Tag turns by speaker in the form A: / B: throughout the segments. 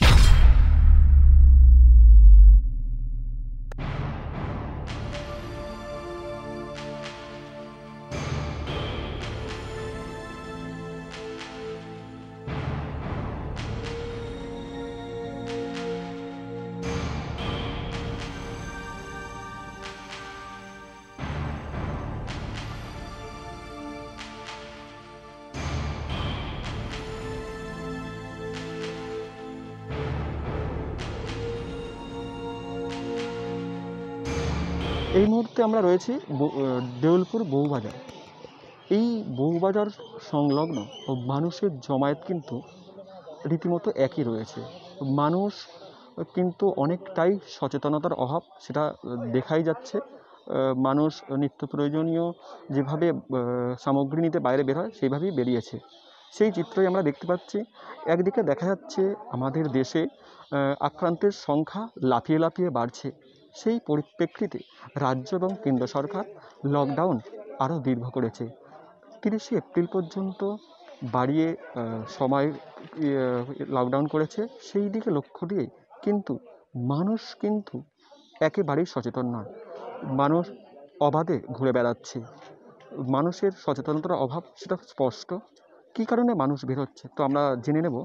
A: you. এই মুহূর্তে আমরা রয়েছি দেউলপুর বউবাজার। এই বউবাজার সংলগ্ন মানুষের জমায়েত কিন্তু রীতিমতো একই রয়েছে। মানুষ কিন্তু অনেকটাই সচেতনতার অভাব, সেটা দেখাই যাচ্ছে। মানুষ নিত্য প্রয়োজনীয় যেভাবে সামগ্রী নিতে বাইরে বের হয়, সেইভাবেই বেরিয়েছে। সেই চিত্রই আমরা দেখতে পাচ্ছি। একদিকে দেখা যাচ্ছে আমাদের দেশে আক্রান্তের সংখ্যা লাফিয়ে লাফিয়ে বাড়ছে। সেই পরিপ্রেক্ষিতে রাজ্য এবং কেন্দ্র সরকার লকডাউন আরও দীর্ঘ করেছে। তিরিশে এপ্রিল পর্যন্ত বাড়িয়ে সময় লকডাউন করেছে। সেই দিকে লক্ষ্য দিয়ে কিন্তু মানুষ কিন্তু একেবারেই সচেতন নয়। মানুষ অবাধে ঘুরে বেড়াচ্ছে। মানুষের সচেতনতার অভাব সেটা স্পষ্ট। কী কারণে মানুষ বের হচ্ছে? তো আমরা জেনে নেব।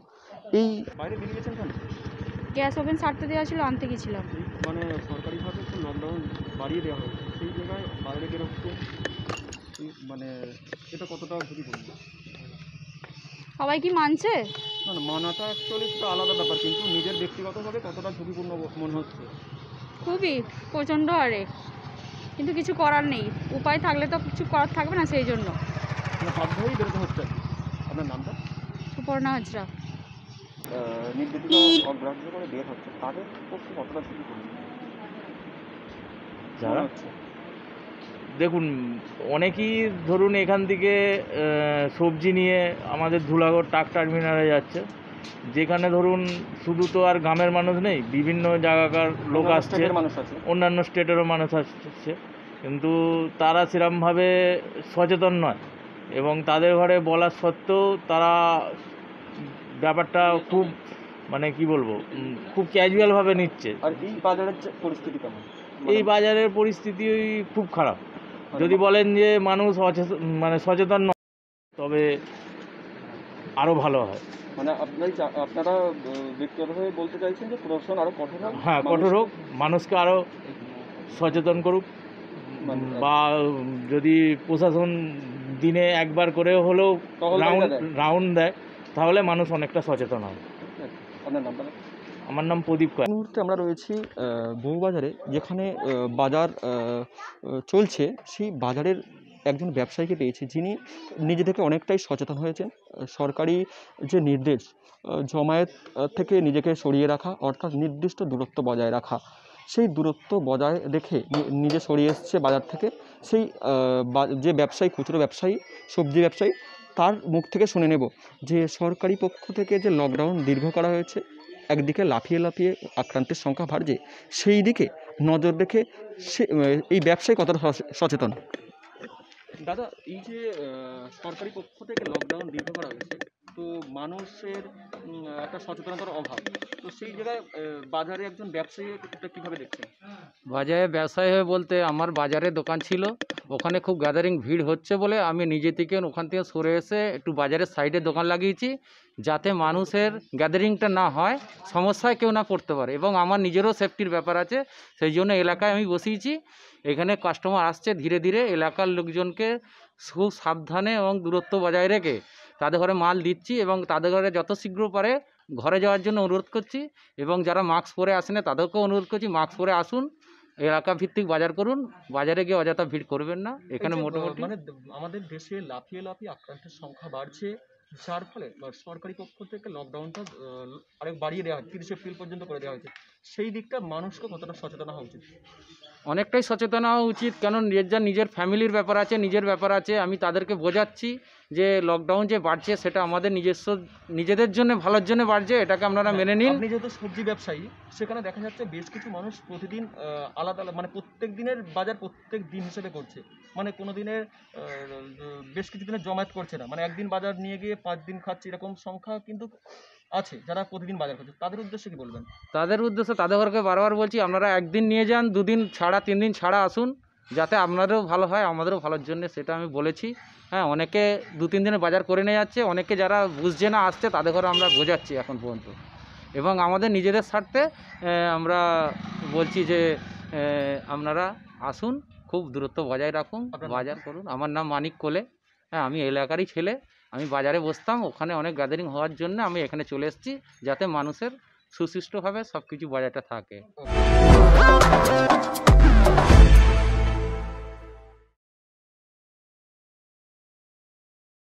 A: এই বাইরে বেরিয়েছেন
B: গ্যাস ওভেন সারতে দেওয়া ছিল আনতে গেছিলাম।
A: মানে সরকারিভাবে তো লকডাউন বাড়িয়ে দেওয়া হয়েছে। সেই জায়গায় বাইরে বেরোচ্ছে মানে এটা কতটা ঝুঁকিপূর্ণ?
B: সবাই কি মানছে?
A: না না মানাটা অ্যাকচুয়ালি সেটা আলাদা ব্যাপার কিন্তু নিজের ব্যক্তিগতভাবে কতটা ঝুঁকিপূর্ণ মনে হচ্ছে?
B: খুবই প্রচণ্ড হারে। কিন্তু কিছু করার নেই। উপায় থাকলে তো কিছু করার থাকবে না সেই জন্য।
A: বাধ্য হয়েই বেরোতে হচ্ছে আপনার নামটা?
B: সুপর্ণা হাজরা।
A: নির্দেশিকা অগ্রাহ্য করে বের হচ্ছে। তাদের পক্ষে কতটা ঝুঁকিপূর্ণ
C: যারা?
A: মনে হচ্ছে।
C: দেখুন অনেকেই ধরুন এখান থেকে সবজি নিয়ে আমাদের ধুলাগড় ট্রাক টার্মিনালে যাচ্ছে। যেখানে ধরুন শুধু তো আর গ্রামের মানুষ নেই বিভিন্ন জায়গাকার লোক আসছে। অন্যান্য স্টেটেরও মানুষ আসছে। কিন্তু তারা সেরমভাবে সচেতন নয়। এবং তাদের ঘরে বলা সত্ত্বেও তারা ব্যাপারটা খুব মানে কি বলব খুব ক্যাজুয়ালভাবে নিচ্ছে।
A: আর এই বাজারের পরিস্থিতি কেমন?
C: এই বাজারের পরিস্থিতি খুব খারাপ। যদি বলেন যে মানুষ মানে সচেতন নয় তবে আরও ভালো হয়।
A: মানে আপনারা আপনারা ব্যক্তিগতভাবে বলতে চাইছেন যে প্রশাসন আরও কঠোর হোক
C: হ্যাঁ কঠোর হোক মানুষকে আরও সচেতন করুক।
A: মানে-
C: বা যদি প্রশাসন দিনে একবার করে হলেও রাউন্ড রাউন্ড দেয় তাহলে মানুষ অনেকটা সচেতন হয়
A: আপনার
C: আমার নাম প্রদীপ
A: এই মুহূর্তে আমরা রয়েছি বউবাজারে যেখানে বাজার চলছে। সেই বাজারের একজন ব্যবসায়ীকে পেয়েছি যিনি নিজে থেকে অনেকটাই সচেতন হয়েছেন। সরকারি যে নির্দেশ জমায়েত থেকে নিজেকে সরিয়ে রাখা অর্থাৎ নির্দিষ্ট দূরত্ব বজায় রাখা সেই দূরত্ব বজায় রেখে নিজে সরিয়ে এসছে বাজার থেকে। সেই বা- যে ব্যবসায়ী খুচরো ব্যবসায়ী সবজি ব্যবসায়ী তার মুখ থেকে শুনে নেব যে সরকারি পক্ষ থেকে যে লকডাউন দীর্ঘ করা হয়েছে, একদিকে লাফিয়ে লাফিয়ে আক্রান্তের সংখ্যা বাড়ছে, সেই দিকে নজর রেখে সে এই ব্যবসায়ী কতটা সচে- সচেতন? দাদা, এই যে সরকারি পক্ষ থেকে লকডাউন দীর্ঘ করা হয়েছে, তো মানুষের একটা সচেতনতার অভাব। তো সেই জায়গায় বাজারে একজন ব্যবসায়ী কীভাবে দেখছেন?
D: বাজারে ব্যবসায়ী হয়ে বলতে আমার বাজারে দোকান ছিল, ওখানে খুব গ্যাদারিং ভিড় হচ্ছে বলে আমি নিজে থেকে ওখান থেকে সরে এসে একটু বাজারের সাইডে দোকান লাগিয়েছি, যাতে মানুষের গ্যাদারিংটা না হয়, সমস্যায় কেউ না পড়তে পারে এবং আমার নিজেরও সেফটির ব্যাপার আছে, সেই জন্য এলাকায় আমি বসিয়েছি। এখানে কাস্টমার আসছে ধীরে ধীরে, এলাকার লোকজনকে খুব সাবধানে এবং দূরত্ব বজায় রেখে তাদের ঘরে মাল দিচ্ছি এবং তাদের ঘরে যত শীঘ্র পারে ঘরে যাওয়ার জন্য অনুরোধ করছি এবং যারা মাস্ক পরে আসে না তাদেরকেও অনুরোধ করছি মাস্ক পরে আসুন এলাকা ভিত্তিক বাজার করুন বাজারে গিয়ে অযথা ভিড় করবেন না। এখানে মোটামুটি
A: মানে আমাদের দেশে লাফিয়ে লাফিয়ে আক্রান্তের সংখ্যা বাড়ছে যার ফলে সরকারি পক্ষ থেকে লকডাউনটা আরেক বাড়িয়ে দেওয়া হয় তিরিশে এপ্রিল পর্যন্ত করে দেওয়া হয়েছে। সেই দিকটা মানুষকে কতটা সচেতন হওয়া উচিত?
D: অনেকটাই সচেতন হওয়া উচিত কেন নিজের যা নিজের ফ্যামিলির ব্যাপার আছে, নিজের ব্যাপার আছে, আমি তাদেরকে বোঝাচ্ছি। যে লকডাউন যে বাড়ছে সেটা আমাদের নিজস্ব নিজেদের জন্য ভালোর জন্য বাড়ছে এটাকে আপনারা মেনে নিন।
A: আপনি যেহেতু সবজি ব্যবসায়ী সেখানে দেখা যাচ্ছে বেশ কিছু মানুষ প্রতিদিন আলাদা আলাদা মানে প্রত্যেক দিনের বাজার প্রত্যেক দিন হিসেবে করছে। মানে কোনো দিনের বেশ কিছু দিনের জমায়েত করছে না। মানে একদিন বাজার নিয়ে গিয়ে পাঁচ দিন খাচ্ছে এরকম সংখ্যা কিন্তু আছে যারা প্রতিদিন বাজার করছে। তাদের উদ্দেশ্যে কি বলবেন?
D: তাদের উদ্দেশ্যে তাদের ঘরকে বারবার বলছি আপনারা একদিন নিয়ে যান দুদিন ছাড়া তিন দিন ছাড়া আসুন। যাতে আপনাদেরও ভালো হয় আমাদেরও ভালোর জন্য সেটা আমি বলেছি। হ্যাঁ অনেকে দু তিন দিনে বাজার করে নিয়ে যাচ্ছে অনেকে যারা বুঝছে না আসছে তাদের ঘরে আমরা বোঝাচ্ছি এখন পর্যন্ত। এবং আমাদের নিজেদের স্বার্থে আমরা বলছি যে আপনারা আসুন খুব দূরত্ব বজায় রাখুন বাজার করুন। আমার নাম মানিক কোলে। হ্যাঁ আমি এলাকারই ছেলে। আমি বাজারে বসতাম ওখানে অনেক গ্যাদারিং হওয়ার জন্য আমি এখানে চলে এসেছি যাতে মানুষের সুশিষ্টভাবে সব কিছু বাজারটা থাকে।